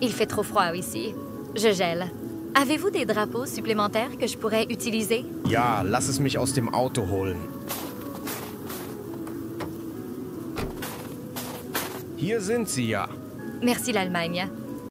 Il fait trop froid ici. Je gèle. Avez-vous des drapeaux supplémentaires que je pourrais utiliser? Ja, lass es mich aus dem Auto holen. Hier sind sie ja. Merci l'Allemagne.